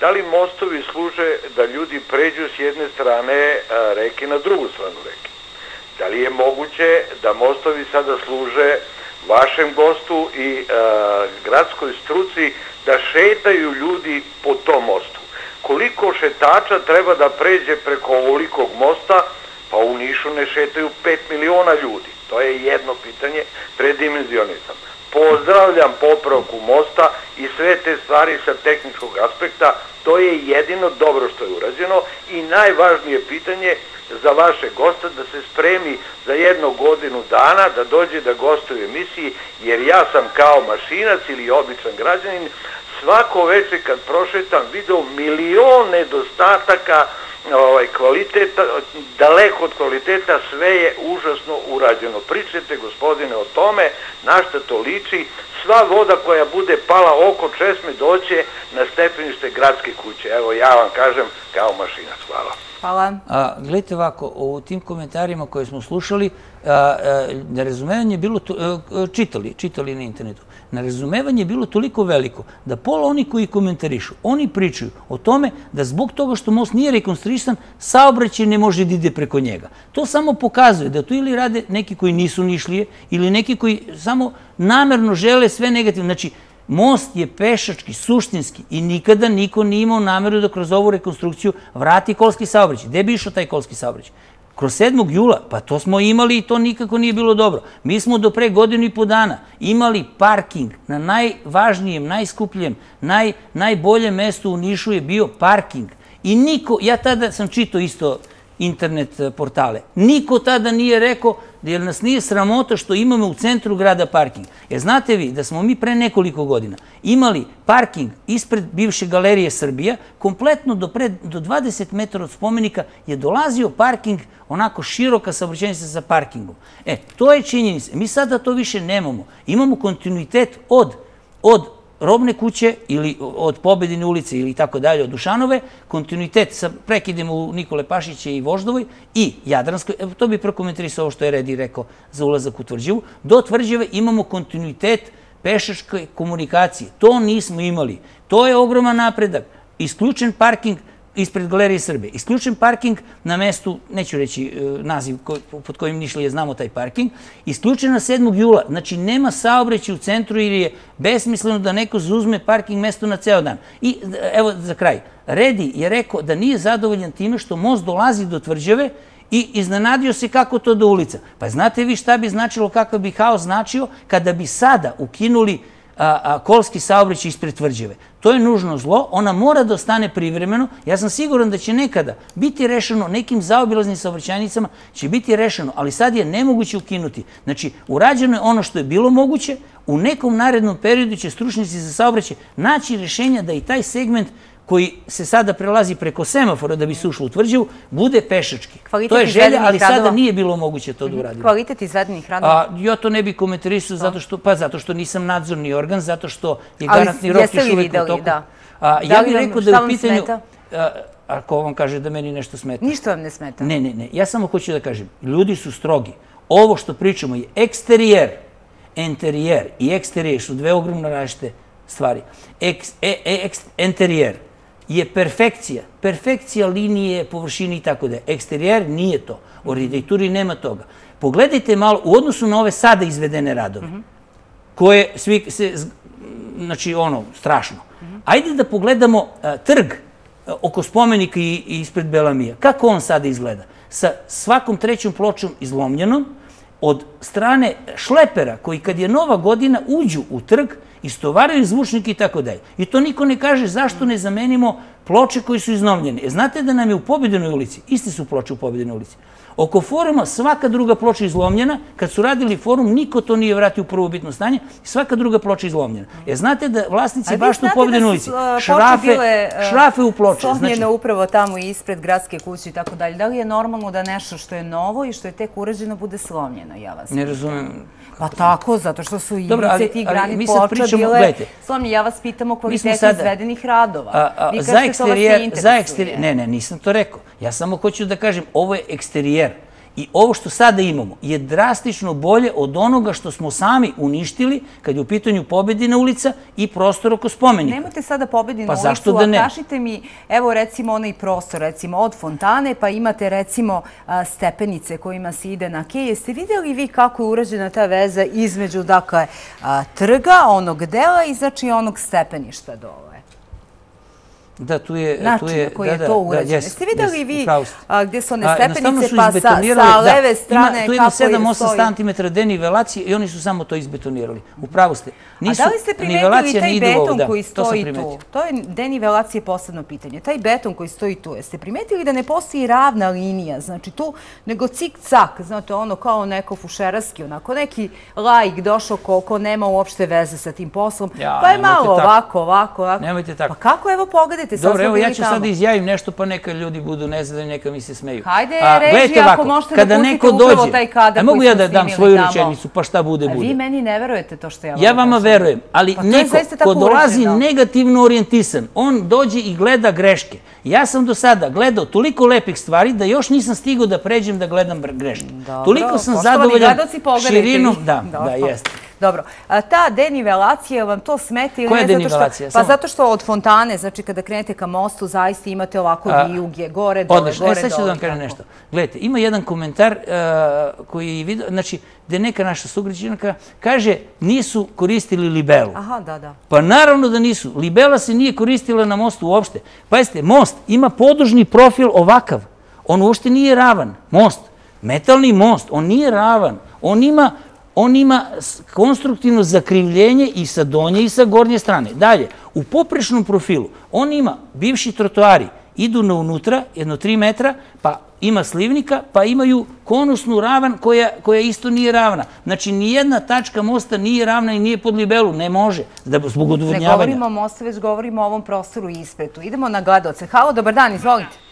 Da li mostovi služe da ljudi pređu s jedne strane reke na drugu stranu reke? Da li je moguće da mostovi sada služe vašem gostu i e, gradskoj struci da šetaju ljudi po tom mostu? Koliko šetača treba da pređe preko ovolikog mosta, pa u Nišu ne šetaju 5 miliona ljudi? To je jedno pitanje, predimenzionisam. Pozdravljam popravku mosta i sve te stvari sa tehničkog aspekta, to je jedino dobro što je urađeno i najvažnije pitanje za vaše gosta da se spremi za jednu godinu dana da dođe da gostuje u emisiji jer ja sam kao mašinac ili običan građanin svako večer kad prošetam video milion nedostataka ovaj, kvaliteta, daleko od kvaliteta, sve je užasno urađeno. Pričajte, gospodine, o tome, na što to liči, sva voda koja bude pala oko česme doće na stepenište gradske kuće. Evo, ja vam kažem, kao mašinac. Hvala. Hvala. Gledajte ovako, u tim komentarima koje smo slušali, nerazumevanje je bilo, e, čitali, čitali na internetu, nerazumevanje je bilo toliko veliko da pola oni koji komentarišu, oni pričaju o tome da zbog toga što most nije rekonstruisan, saobraćaj ne može da ide preko njega. To samo pokazuje da to ili rade neki koji nisu nišlije ili neki koji samo namerno žele sve negativno. Znači, Most je pešački, suštinski i nikada niko nije imao nameru da kroz ovu rekonstrukciju vrati kolski saobraćaj. Gde bi išao taj kolski saobraćaj? Kroz 7. jula, pa to smo imali i to nikako nije bilo dobro. Mi smo do pre godinu i po dana imali parking na najvažnijem, najskupljem, najboljem mestu u Nišu je bio parking. I niko, ja tada sam čito isto internet eh, portale. Niko tada nije rekao da nas nije sramota što imamo u centru grada parking. Jer znate vi da smo mi pre nekoliko godina imali parking ispred bivše galerije Srbija, kompletno do 20 metara od spomenika je dolazio parking onako široka saobraćenica sa parkingom. E, to je činjenica. Mi sada to više nemamo. Imamo kontinuitet od, od robne kuće ili od Pobedine ulice ili tako dalje od Dušanove, kontinuitet sa prekidem u Nikole Pašiće i Voždovoj i Jadranskoj, to bi prokomentarisao ovo što je Redi rekao za ulazak u Tvrđivu, do Tvrđive imamo kontinuitet pešačke komunikacije. To nismo imali. To je ogroman napredak. Isključen parking, ispred galerije Srbe. Isključen parking na mestu, neću reći e, naziv pod kojim nišli znamo taj parking, isključen na 7. jula. Znači, nema saobreći u centru ili je besmisleno da neko zauzme parking mesto na ceo dan. I e, evo za kraj. Redi je rekao da nije zadovoljan time što most dolazi do tvrđave i iznenadio se kako to do ulica. Pa znate vi šta bi značilo, kakav bi haos značio kada bi sada ukinuli kolski saobraćaj ispred tvrđave. To je nužno zlo, ona mora da ostane privremeno. Ja sam siguran da će nekada biti rešeno nekim zaobilaznim saobraćajnicama, će biti rešeno, ali sad je nemoguće ukinuti. Znači, urađeno je ono što je bilo moguće, u nekom narednom periodu će stručnici za saobraćaj naći rešenja da i taj segment koji se sada prelazi preko semafora da bi se ušlo u tvrđavu, bude pešački. To je želja, ali sada nije bilo moguće to da mhm. uradimo. Kvalitet izvedenih radova? Ja to ne bih komentarisao zato što, pa zato što nisam nadzorni organ, zato što je garantni rok još uvijek u toku. Ja bih rekao da je u pitanju... Ako vam kaže da meni nešto smeta. Ništa vam ne smeta? Ne, ne, ne. Ja samo hoću da kažem, ljudi su strogi. Ovo što pričamo je eksterijer, interijer i eksterijer su dve ogromno različite stvari. Interijer je perfekcija. Perfekcija linije, površine i tako da je. Eksterijer nije to. U arhitekturi nema toga. Pogledajte malo, u odnosu na ove sada izvedene radove, koje svi se, znači ono, strašno. Ajde da pogledamo e, trg e, oko spomenika i ispred Belamija. Kako on sada izgleda? Sa svakom trećom pločom izlomljenom, od strane šlepera koji kad je nova godina uđu u trg, istovaraju zvučnik i tako dalje. I to niko ne kaže zašto ne zamenimo ploče koji su iznovljene. E, znate da nam je u Pobjedenoj ulici, iste su ploče u Pobjedenoj ulici, oko foruma svaka druga ploča izlomljena, kad su radili forum, niko to nije vratio u prvo bitno stanje, svaka druga ploča izlomljena. E, znate da vlasnici baš tu u Pobjedenoj ulici, šrafe u ploče. Slomljene znači- upravo tamo ispred gradske kuće i tako dalje. Da li je normalno da nešto što je novo i što je tek urađeno bude slomljeno? Ja vas ne razumem. Pa tako, zato što su ivice tih grani ploča bile slomljene. Ja vas pitam o kvaliteti izvedenih radova. Za eksterijer, za eksterijer, ne, ne, nisam to rekao. Ja samo hoću da kažem, ovo je eksterijer. I ovo što sada imamo je drastično bolje od onoga što smo sami uništili kad je u pitanju pobedina ulica i prostor oko spomenika. Nemate sada pobedinu pa ulicu, a kašite mi, evo recimo onaj prostor, recimo od fontane, pa imate recimo stepenice kojima se ide na kej. Jeste vidjeli vi kako je urađena ta veza između dakle, trga, onog dela i znači onog stepeništa dole? Da, tu je... Način koji je to urađeno. Jeste vidjeli vi gdje su one stepenice, pa sa leve strane kako? Tu ima 7-8 cm denivelacije i oni su samo to izbetonirali. U pravu ste. A da li ste primetili taj beton koji stoji tu? To je denivelacije posebno pitanje. Taj beton koji stoji tu, jeste primetili da ne postoji ravna linija, znači tu, nego cik-cak, znate, ono kao neko fušeraski, onako neki lajk došao koliko nema uopšte veze sa tim poslom, pa je malo ovako, ovako, ovako. Nemojte tako. Pa kako, evo, pogledajte, Dobro, evo, ja ću sad izjavim nešto, pa neka ljudi budu nezadovoljni, neka mi se smeju. Hajde, reži, ako možete da pustite upravo taj kadar. Mogu ja da dam svoju rečenicu, pa šta bude, bude. Vi meni ne verujete to što ja vam Ja vama verujem, ali pa neko ko dolazi negativno orijentisan, on dođe i gleda greške. Ja sam do sada gledao toliko lepih stvari da još nisam stigao da pređem da gledam greške. Toliko sam zadovoljan širinom. Da, da, jeste. Dobro, ta denivelacija vam to smeti? Koja je denivelacija? Pa zato što od fontane, znači kada krenete ka mostu, zaista imate ovako vijuge, gore, dole, gore, dole. E, sad ću da vam kažem nešto. Gledajte, ima jedan komentar koji je vidio, znači, gde neka naša sugrađenka kaže nisu koristili libelu. Aha, da, da. Pa naravno da nisu. Libela se nije koristila na mostu uopšte. Pa jeste, most ima podužni profil ovakav. On uopšte nije ravan. Most. Metalni most. On nije ravan. On ima on ima konstruktivno zakrivljenje i sa donje i sa gornje strane. Dalje, u poprečnom profilu on ima bivši trotoari, idu na unutra, jedno tri metra, pa ima slivnika, pa imaju konusnu ravan koja isto nije ravna. Znači, nijedna tačka mosta nije ravna i nije pod libelu. Ne može, zbog odvodnjavanja. Ne govorimo o mostu, već govorimo o ovom prostoru i ispetu. Idemo na gledalce. Halo, dobar dan, izvolite.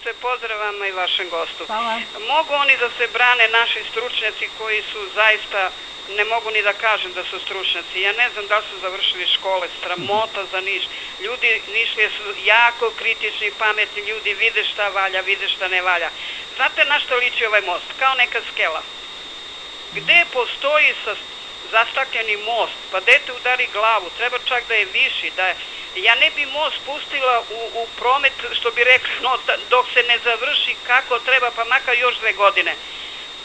Dušice, pozdrav i vašem gostu. Hvala. Mogu oni da se brane naši stručnjaci koji su zaista, ne mogu ni da kažem da su stručnjaci. Ja ne znam da su završili škole, stramota za Niš. Ljudi Nišlije su jako kritični, pametni ljudi, vide šta valja, vide šta ne valja. Znate na što liči ovaj most? Kao neka skela. Gde postoji sa zastakljeni most, pa dete udari glavu, treba čak da je viši, da je Ja ne bi most pustila u, u promet, što bi rekli, no, dok se ne završi kako treba, pa makar još dve godine.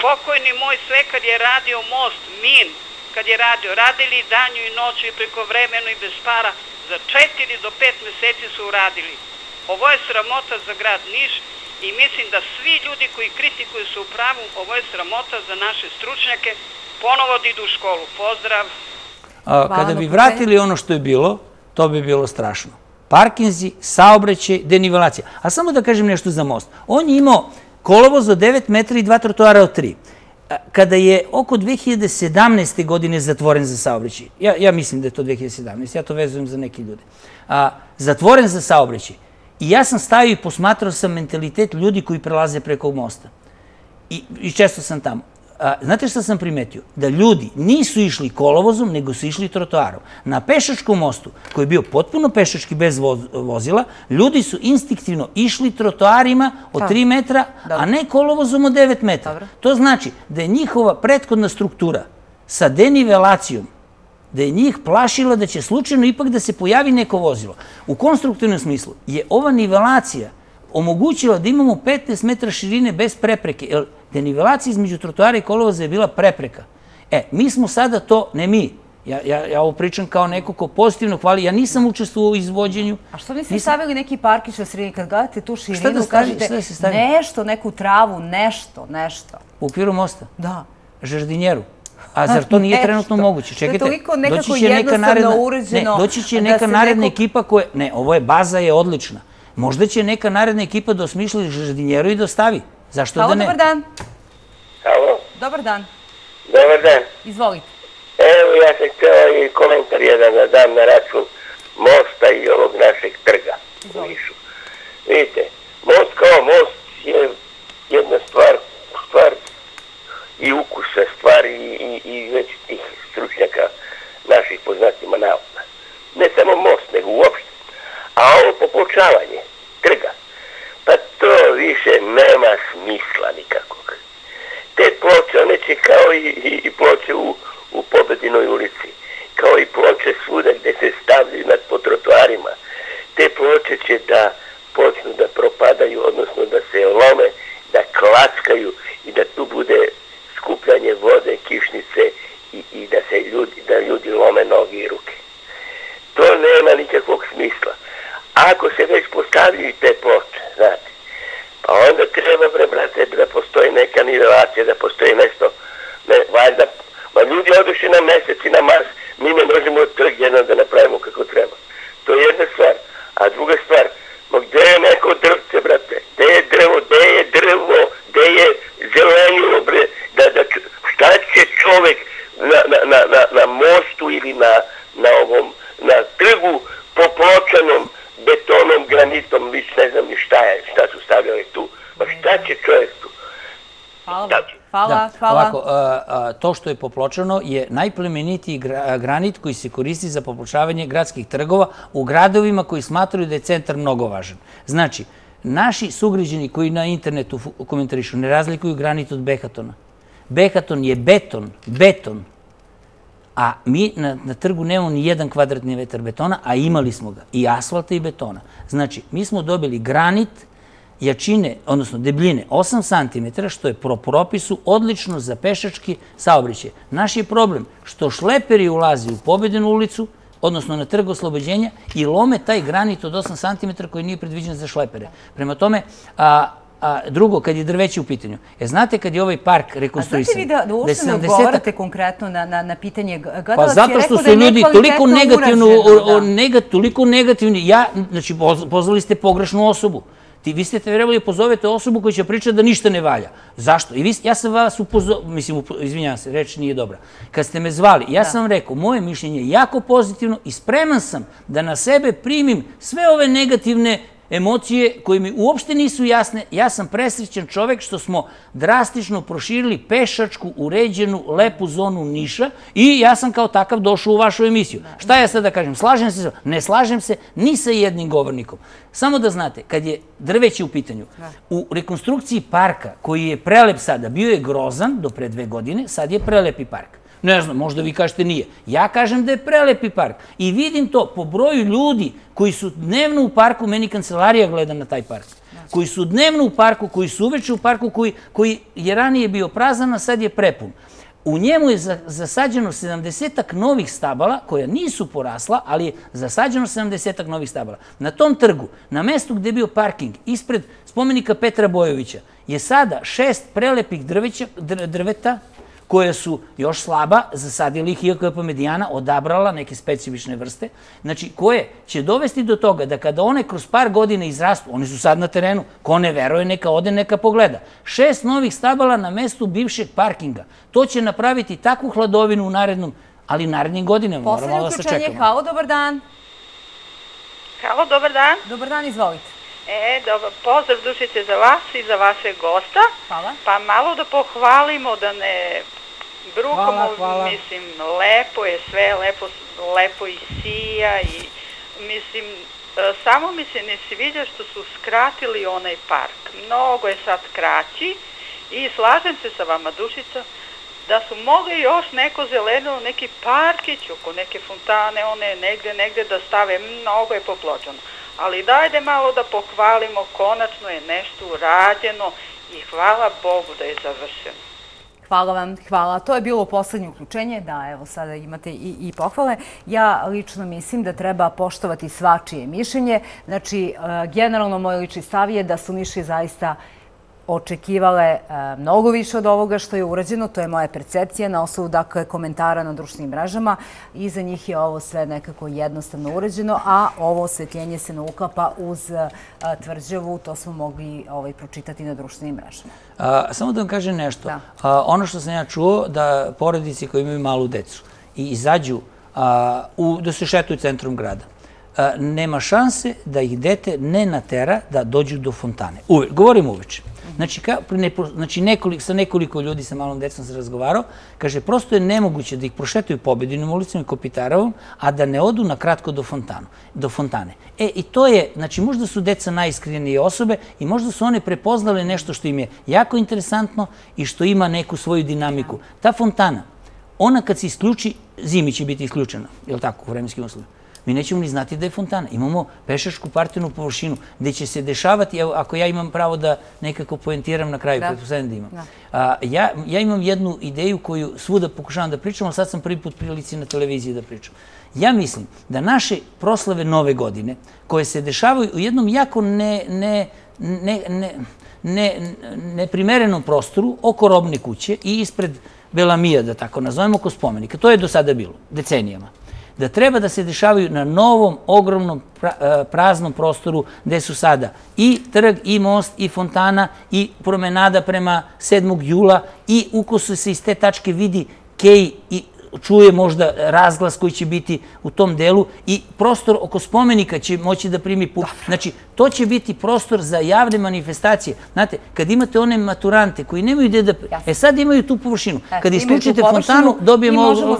Pokojni moj svekar je radio most, min, kad je radio, radili danju i noću i preko vremenu i bez para, za četiri do pet meseci su uradili. Ovo je sramota za grad Niš i mislim da svi ljudi koji kritikuju su u pravu, ovo je sramota za naše stručnjake, ponovo da idu u školu. Pozdrav! Kada bi vratili ono što je bilo, to bi bilo strašno. Parkinzi, saobraćaj, denivelacija. A samo da kažem nešto za most. On je imao kolovoz od 9 metra i dva trotoara od 3 kada je oko 2017. godine zatvoren za saobraćaj, ja, ja mislim da je to 2017. ja to vezujem za neke ljude, a, zatvoren za saobraćaj, i ja sam stavio i posmatrao sam mentalitet ljudi koji prelaze preko mosta. I, i često sam tamo. Znate što sam primetio? Da ljudi nisu išli kolovozom, nego su išli trotoarom. Na pešačkom mostu, koji je bio potpuno pešački bez vozila, ljudi su instinktivno išli trotoarima od 3 metra, a ne kolovozom od 9 metra. To znači da je njihova prethodna struktura sa denivelacijom, da je njih plašila da će slučajno ipak da se pojavi neko vozilo. U konstruktivnom smislu je ova nivelacija omogućila da imamo 15 metra širine bez prepreke denivelacija između trotoara i kolovoza je bila prepreka. E, mi smo sada to, ne mi, ja, ja, ja ovo pričam kao neko ko pozitivno hvali, ja nisam učestvovao u izvođenju. A što niste nisam... stavili neki parkić na sredini, kad gledate tu širinu, šta da stavi, kažete šta da nešto, neku travu, nešto, nešto. U okviru mosta? Da. Žardinjeru. A zar to nije (laughs) trenutno moguće? Čekajte, je toliko nekako jednostavno naredna, uređeno. Ne, doći će neka naredna neko... ekipa koja... Ne, ovo je, baza je odlična. Možda će neka naredna ekipa da osmišli žardinjeru i da stavi. Zašto Halo, da ne? dobar dan. Halo? Dobar dan. Dobar dan. Izvolite. Evo, ja sam htio i komentar jedan da dam na račun mosta i ovog našeg trga u Nišu. Vidite, most kao most je jedna stvar, stvar i ukusa stvar i, i, i već tih stručnjaka naših poznatima nauka. Ne samo most, nego uopšte. A ovo popločavanje trga, pa to više nema smisla nikakvog. Te ploče, one će kao i, i, i ploče u, u Pobedinoj ulici, kao i ploče svuda gde se stavljaju nad po trotoarima, te ploče će da počnu da propadaju, odnosno da se lome, da klackaju i da tu bude skupljanje vode, kišnice i, i da se ljudi, da ljudi lome noge i ruke. To nema nikakvog smisla. Ako se već postavljaju te ploče, znate, pa onda treba, bre, brate, da postoji neka nivelacija, da postoji nešto, ne, valjda, ma ljudi oduši na mesec i na Mars, mi ne možemo trg jedan da napravimo kako treba. To je jedna stvar. A druga stvar, ma gde je neko drvce, brate? Gde je drvo, gde je drvo, gde je zelenilo, bre? Da, da, šta će čovek na, na, na, na, na mostu ili na, na ovom, na trgu popločanom, betonom, granitom, viš ne znam ni šta je, šta su stavljali tu. Pa šta će čovjek tu? Hvala, hvala. Ovako, e, e, to što je popločano je najplemenitiji e, granit koji se koristi za popločavanje gradskih trgova u gradovima koji smatruju da je centar mnogo važan. Znači, naši sugriđeni koji na internetu komentarišu ne razlikuju granit od Behatona. Behaton je beton, beton, a mi na, na trgu nemamo ni jedan kvadratni metar betona, a imali smo ga, i asfalta i betona. Znači, mi smo dobili granit jačine, odnosno debljine 8 cm, što je pro propisu odlično za pešački saobriće. Naš je problem što šleperi ulazi u pobjedenu ulicu, odnosno na trg oslobođenja, i lome taj granit od 8 cm koji nije predviđen za šlepere. Prema tome, a, A drugo, kad je drveće u pitanju. E, znate kad je ovaj park rekonstruisan... A znate vi da, da uopšte ne odgovarate konkretno na, na, na pitanje Gadalac Pa zato što su ljudi toliko negativno, o, nega, toliko negativni. Ja, znači, pozvali ste pogrešnu osobu. Ti, vi ste trebali pozovete osobu koja će pričati da ništa ne valja. Zašto? I vi, ja sam vas upozor... Mislim, izvinjam se, reč nije dobra. Kad ste me zvali, ja sam rekao, moje mišljenje je jako pozitivno i spreman sam da na sebe primim sve ove negativne emocije koje mi uopšte nisu jasne. Ja sam presrećen čovek što smo drastično proširili pešačku, uređenu, lepu zonu Niša i ja sam kao takav došao u vašu emisiju. Šta ja sad da kažem? Slažem se? Ne slažem se ni sa jednim govornikom. Samo da znate, kad je drveće u pitanju, u rekonstrukciji parka, koji je prelep sada, bio je grozan do pre dve godine, sad je prelepi park. Ne znam, možda vi kažete nije. Ja kažem da je prelepi park. I vidim to po broju ljudi koji su dnevno u parku, meni kancelarija gleda na taj park. Koji su dnevno u parku, koji su uveče u parku, koji je ranije bio prazan, a sad je prepun. U njemu je zasađeno 70-ak novih stabala, koja nisu porasla, ali je zasađeno 70-ak novih stabala. Na tom trgu, na mestu gde je bio parking, ispred spomenika Petra Bojovića, je sada šest prelepih drveta, koje su još slaba, zasadili ih, iako je pomedijana odabrala neke specifične vrste, znači koje će dovesti do toga da kada one kroz par godina izrastu, oni su sad na terenu, ko ne veruje, neka ode, neka pogleda. Šest novih stabala na mestu bivšeg parkinga. To će napraviti takvu hladovinu u narednom, ali narednim godinama moramo da se čekamo. Poslednje halo, dobar dan. Halo, dobar dan. Dobar dan, izvolite. E, dobro, pozdrav dušice za vas i za vaše gosta. Hvala. Pa malo da pohvalimo, da ne brukamo, mislim, lepo je sve, lepo, lepo i sija i mislim, e, samo mi se ne sviđa što su skratili onaj park. Mnogo je sad kraći i slažem se sa vama, dušica, da su mogli još neko zeleno, neki parkić oko neke fontane, one negde, negde da stave, mnogo je poplođeno ali dajde malo da pohvalimo, konačno je nešto urađeno i hvala Bogu da je završeno. Hvala vam, hvala. To je bilo poslednje uključenje, da evo sada imate i, i pohvale. Ja lično mislim da treba poštovati svačije mišljenje. Znači, e, generalno moj lični stav je da su Niši zaista očekivale e, mnogo više od ovoga što je urađeno. To je moja percepcija na osnovu dakle, komentara na društvenim mrežama. I za njih je ovo sve nekako jednostavno urađeno, a ovo osvetljenje se ne uklapa uz e, tvrđavu. To smo mogli ovaj, pročitati na društvenim mrežama. Samo da vam kažem nešto. Ono što sam ja čuo, da porodici koji imaju malu decu i izađu da se šetuju centrom grada, E, nema šanse da ih dete ne natera da dođu do fontane. Govorim uveče. Znači, znači sa nekoliko ljudi sa malom decom se razgovarao, kaže, prosto je nemoguće da ih prošetaju pobedinom ulicom i Kopitarovom, a da ne odu na kratko do fontane. E, i to je, znači, možda su deca najiskrenije osobe i možda su one prepoznale nešto što im je jako interesantno i što ima neku svoju dinamiku. Ta fontana, ona kad se isključi, zimi će biti isključena, je li tako, u vremenskim uslovima? Mi nećemo ni znati da je fontana. Imamo pešačku partijnu površinu gde će se dešavati, evo, ako ja imam pravo da nekako poentiram na kraju, pretpostavljam da imam. Ja, ja imam jednu ideju koju svuda pokušavam da pričam, ali sad sam prvi put prilici na televiziji da pričam. Ja mislim da naše proslave nove godine, koje se dešavaju u jednom jako ne, ne, ne, ne, ne, neprimerenom prostoru oko robne kuće i ispred Belamija, da tako nazovemo, oko spomenika. To je do sada bilo, decenijama da treba da se dešavaju na novom, ogromnom, e, praznom prostoru gde su sada i trg, i most, i fontana, i promenada prema 7. jula i ukosu se iz te tačke vidi Kej i čuje možda razglas koji će biti u tom delu i prostor oko spomenika će moći da primi put. Znači, to će biti prostor za javne manifestacije. Znate, kad imate one maturante koji nemaju gde da... E sad imaju tu površinu. Kad isključite fontanu, dobijemo ovu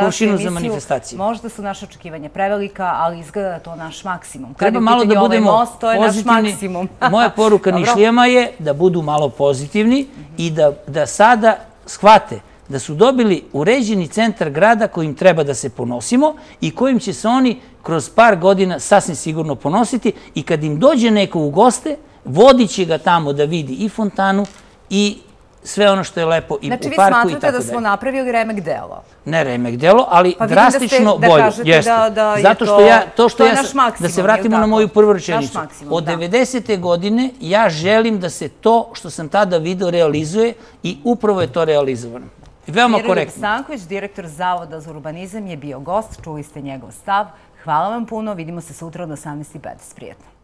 površinu za manifestacije. Možda su naše očekivanja prevelika, ali izgleda da to naš maksimum. Treba malo da ovaj budemo pozitivni. (laughs) Moja poruka Nišlijama je da budu malo pozitivni i da sada shvate da su dobili uređeni centar grada kojim treba da se ponosimo i kojim će se oni kroz par godina sasvim sigurno ponositi i kad im dođe neko u goste, vodit će ga tamo da vidi i fontanu i sve ono što je lepo i znači, u parku i tako dalje. Znači vi smatrate da smo napravili remek delo? Ne remek delo, ali pa drastično bolje. Pa vidim da kažete da, da je Zato što ja, to, što ja, Da se vratimo na moju prvu rečenicu. Od 90. godine ja želim da se to što sam tada video realizuje i upravo je to realizovano. Veoma korektno. Stanković, direktor Zavoda za urbanizam, je bio gost. Čuli ste njegov stav. Hvala vam puno. Vidimo se sutra od 18.50. Prijetno.